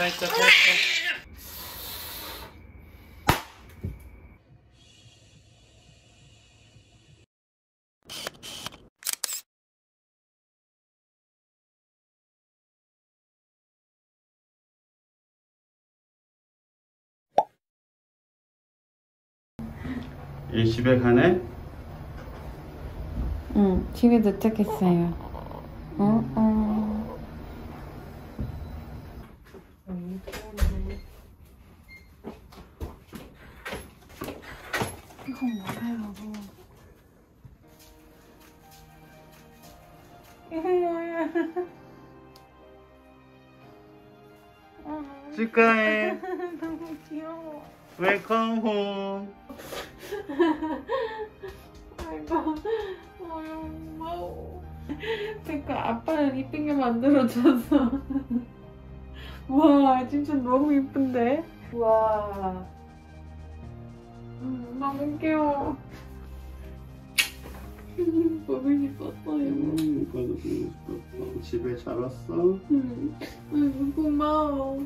살짝 살짝 이 집에 가네? 응, 집에 도착했어요. 어, 어. 이거 뭐예요? 이거 뭐야? 축하해 너무 귀여워. 웰컴 홈 아이고, 어머. 그러니까 아빠는 이쁘게 만들어줘서. 와, 진짜 너무 이쁜데? 와. 음, 너무 귀여워. 보고 싶었어요. 음, 이거도 보고 싶었어 집에 잘 왔어? 음, 음, 고마워.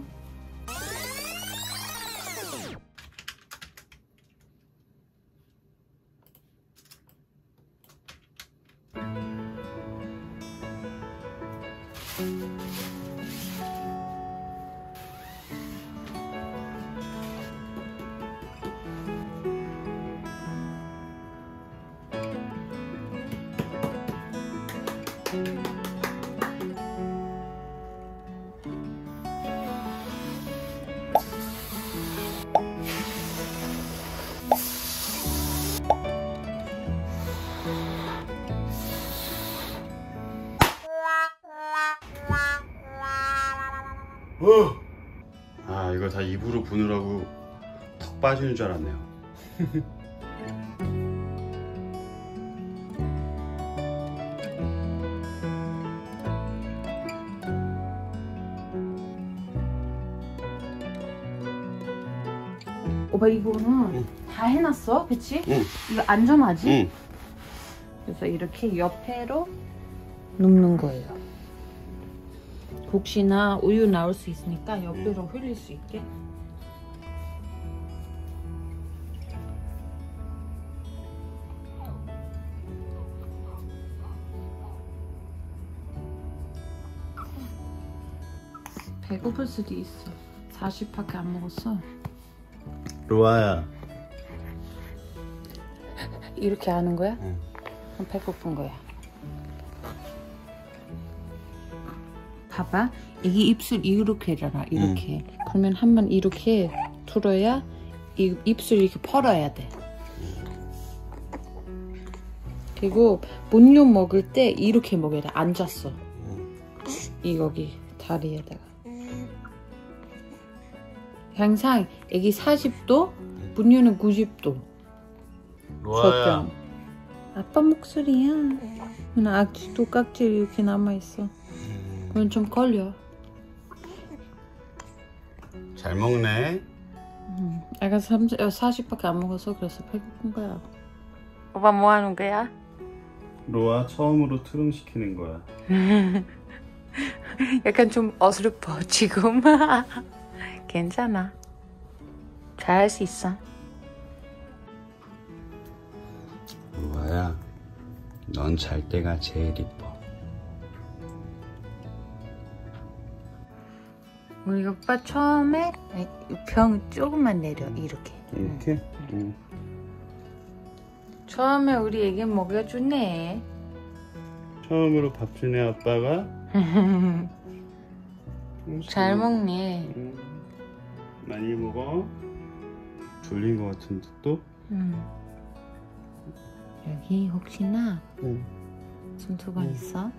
아 이거 다 입으로 부느라고 턱 빠지는 줄 알았네요 오빠 이거는 다 해놨어, 그치? 응. 이거 안전하지? 응 그래서 이렇게 옆에로 눕는 거예요. 혹시나 우유 나올 수 있으니까 옆으로 흘릴 수 있게. 배고플 수도 있어. 40밖에 안 먹었어. 로아야 이렇게 하는 거야? 응. 배고픈 거야. 봐봐. 이게 입술 이렇게잖아. 이렇게. 그러면 한 번 이렇게 틀어야 이 입술 이렇게 펄어야 돼. 그리고 분유 먹을 때 이렇게 먹어야 돼. 앉았어. 이 여기 다리에다가. 항상 애기 40도, 분유는 90도. 저병. 아빠 목소리야. 누나 악지도 깍지 이렇게 남아있어. 그건 좀 걸려. 잘 먹네 음, 애가 30, 40밖에 안 먹어서 그래서 배고픈 거야. 오빠 뭐 하는 거야? 로아 처음으로 트름 시키는 거야 약간 좀 어설퍼 지금. 괜찮아. 잘 할 수 있어. 로아야 넌 잘 때가 제일 이뻐 우리 오빠 처음에 병 조금만 내려 이렇게. 이렇게? 응. 처음에 우리 애기 먹여주네. 처음으로 밥 주네 아빠가 잘 먹네. 음, 많이 먹어 졸린 거 같은데 또? 음. 여기 혹시나 응. 음. 있어?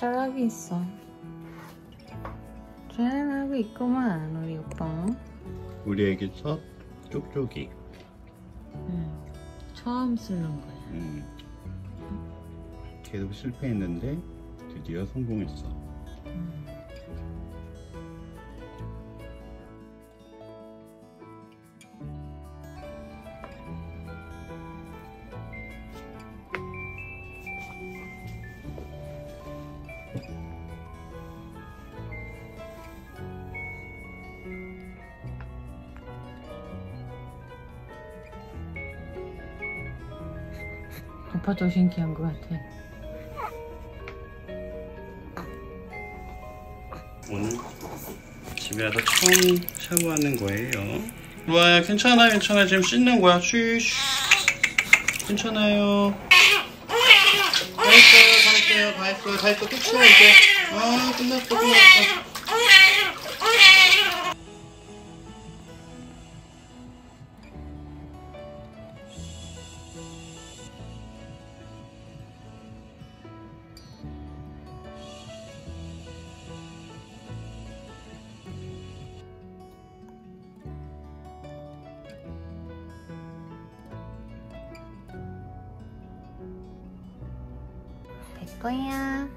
잘하고 있어. 잘하고 있구만 우리 오빠. 우리 애기 첫 쪽쪽이 응. 처음 쓰는 거야. 음. 계속 실패했는데 드디어 성공했어 아빠도 신기한 것 같아. 오늘 집에 와서 처음 샤워하는 거예요. 루아야 괜찮아 괜찮아 지금 씻는 거야. 쉬쉬. 괜찮아요. 다 했어요 다 했어요 다 했어요 다 했어 끝이야 이제. 아 끝났어 끝났어. 될 거야.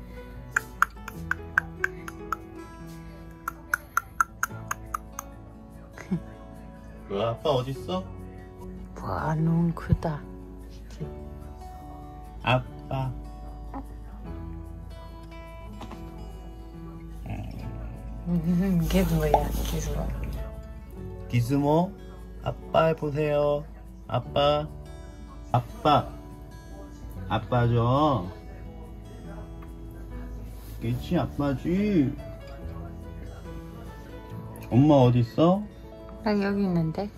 루아 아빠 어디 있어? 와, 너무 크다. 아빠. 이게 뭐야, 기수가. 기스모 아빠 보세요 아빠 아빠 아빠죠 그치 아빠지 엄마 어디 있어? 나 여기 있는데.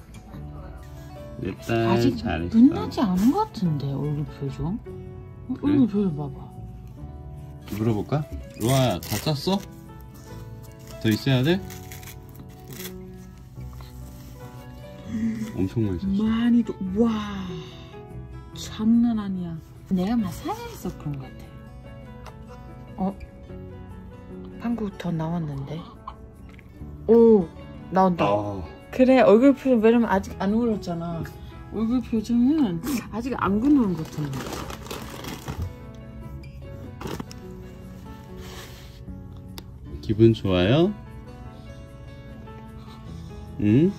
일단 아직 잘했어 끝나지 않은 것 같은데, 얼굴 표정. 어, 그래? 얼굴 표정 봐봐. 물어볼까? 루아야 다 짰어? 더 있어야 돼? 엄청 많이 짰어 많이 도 와. 장난 아니야. 내가 마사지해서 그런 것 같아. 어? 방구 더 나왔는데? 오, 나온다. 아, 그래 얼굴 표정 왜냐면 아직 안 울었잖아 얼굴 표정은 아직 안 굳는 것 같은데 기분 좋아요? 응?